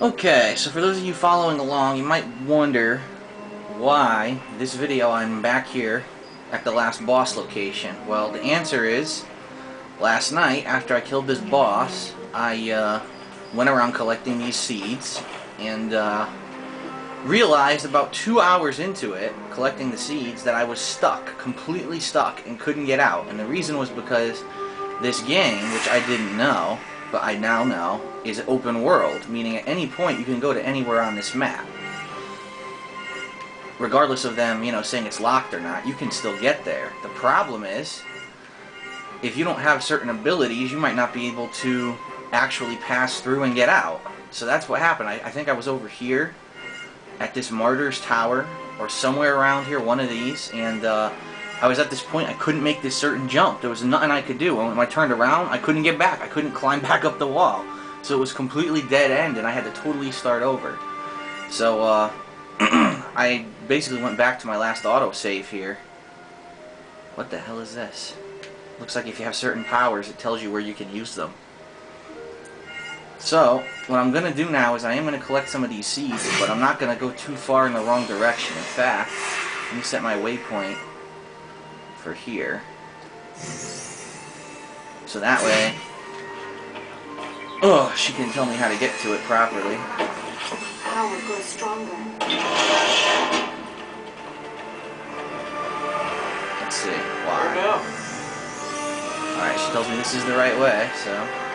Okay, so for those of you following along, you might wonder why this video I'm back here at the last boss location. Well, the answer is, last night, after I killed this boss, I uh, went around collecting these seeds, and uh, realized about two hours into it, collecting the seeds, that I was stuck, completely stuck, and couldn't get out. And the reason was because this game, which I didn't know, but I now know, is open world, meaning at any point you can go to anywhere on this map. Regardless of them, you know, saying it's locked or not, you can still get there. The problem is, if you don't have certain abilities, you might not be able to actually pass through and get out. So that's what happened. I, I think I was over here at this Martyr's Tower, or somewhere around here, one of these, and uh, I was at this point, I couldn't make this certain jump. There was nothing I could do. When I turned around, I couldn't get back. I couldn't climb back up the wall. So it was completely dead end, and I had to totally start over. So, uh, I basically went back to my last autosave here. What the hell is this? Looks like if you have certain powers, it tells you where you can use them. So, what I'm going to do now is I am going to collect some of these seeds, but I'm not going to go too far in the wrong direction. In fact, let me set my waypoint for here. So that way, oh, she can tell me how to get to it properly. Power grows stronger. Let's see, why? Alright, she tells me this is the right way, so...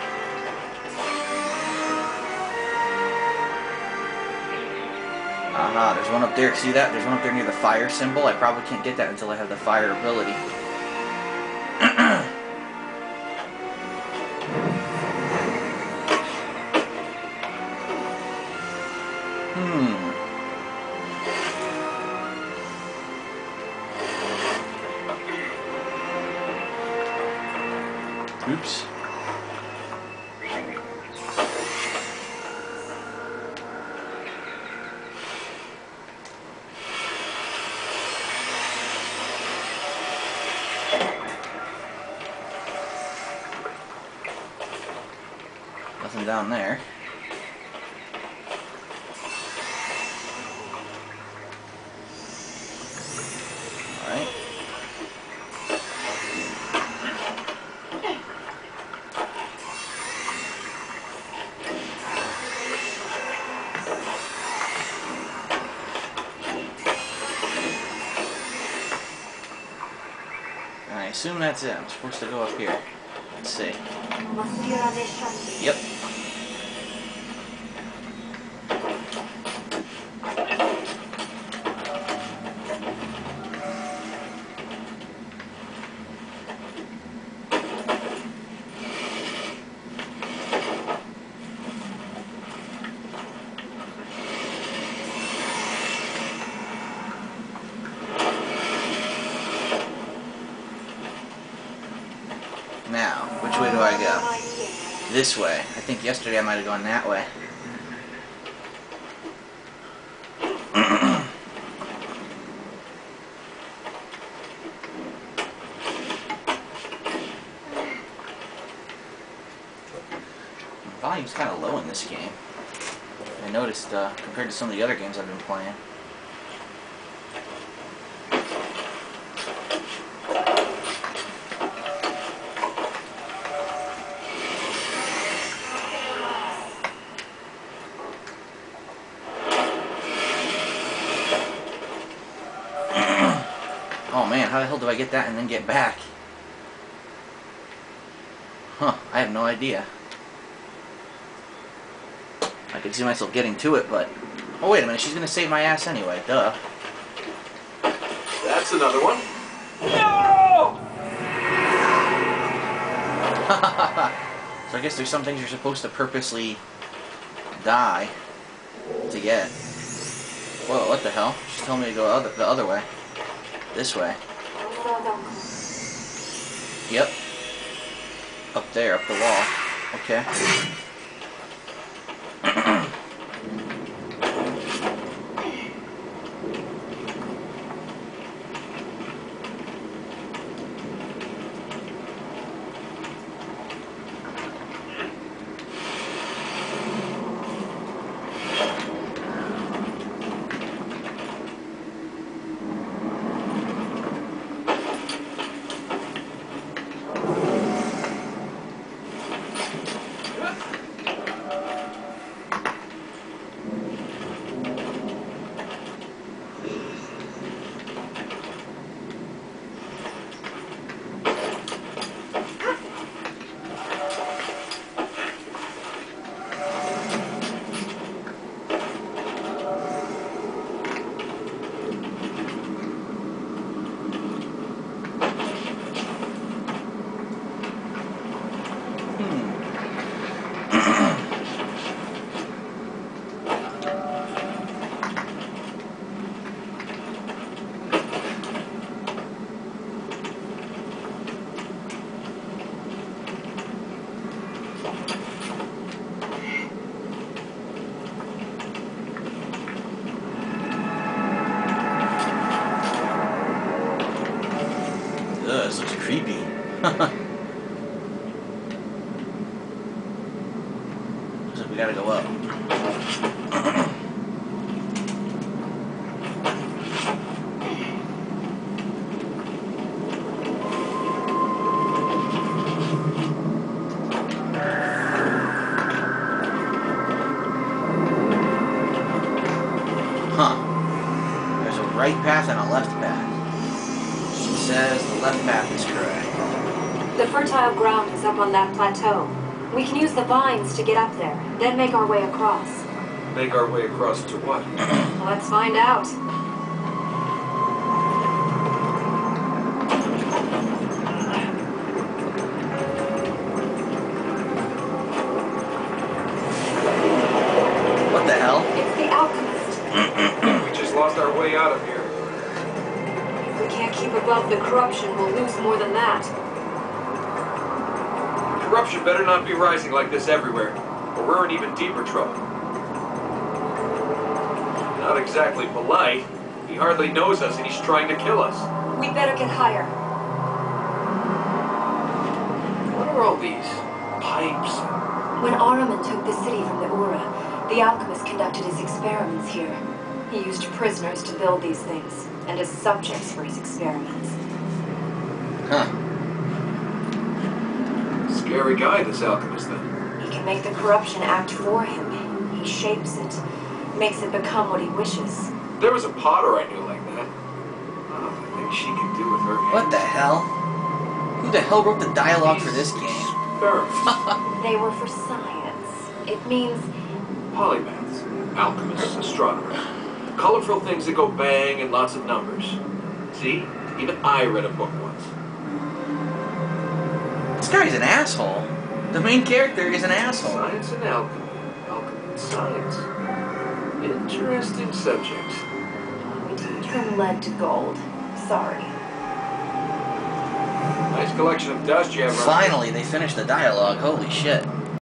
Aha, there's one up there. See that? There's one up there near the fire symbol. I probably can't get that until I have the fire ability. hmm. Oops. Down there. Alright. I assume that's it. I'm supposed to go up here. Let's see. Yep. Now, which way do I go? This way. I think yesterday I might have gone that way. Volume's kind of low in this game. I noticed uh, compared to some of the other games I've been playing. Oh man, how the hell do I get that and then get back? Huh, I have no idea. I could see myself getting to it, but... Oh wait a minute, she's gonna save my ass anyway, duh. That's another one. No! so I guess there's some things you're supposed to purposely die to get. Whoa, what the hell? She's telling me to go other, the other way. This way. Yep. Up there, up the wall. Okay. Ugh, this looks creepy. so we gotta go up. Says the left path is correct. The fertile ground is up on that plateau. We can use the vines to get up there, then make our way across. Make our way across to what? Let's find out. Can't keep above the corruption, we'll lose more than that. Corruption better not be rising like this everywhere, or we're in even deeper trouble. Not exactly polite. He hardly knows us and he's trying to kill us. We better get higher. What are all these pipes? When Ahriman took the city from the Ahura, the alchemist conducted his experiments here. He used prisoners to build these things, and as subjects for his experiments. Huh. Scary guy, this alchemist then. He can make the corruption act for him. He shapes it, makes it become what he wishes. There was a potter I knew like that. Oh, the think she can do with her hands. What the hell? Who the hell wrote the dialogue for this game? They were for science. It means Polymaths, alchemists, astronomers. Colorful things that go bang and lots of numbers. See? Even I read a book once. This guy's an asshole. The main character is an asshole. Science and alchemy. Alchemy and science. Interesting subject. we turn lead to gold. Sorry. Nice collection of dust you have. Finally, they finished the dialogue. Holy shit.